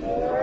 Lord.